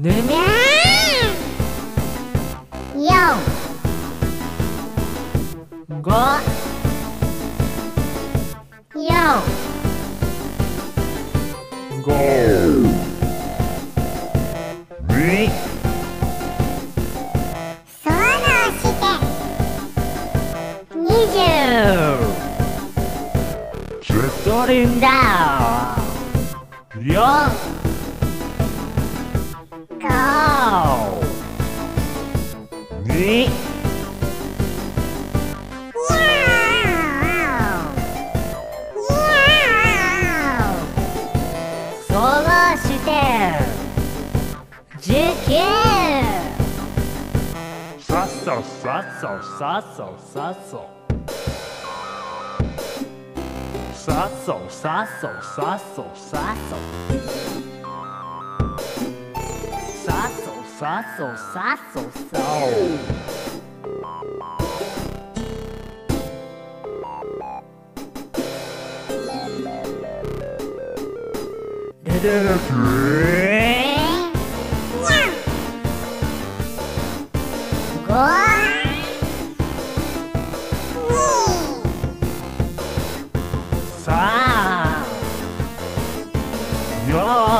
ね。ねよご。よごみそう。して二十シュトリンダウよ。二、そうして19さっそさっそさっそさっそさっそさっそさっそさっそさそさそさレさあよ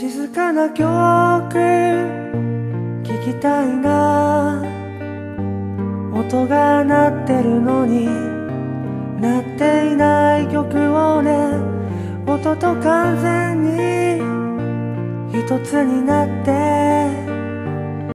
静かな曲聞きたいな。音が鳴ってるのに鳴っていない曲をね音と完全に一つになって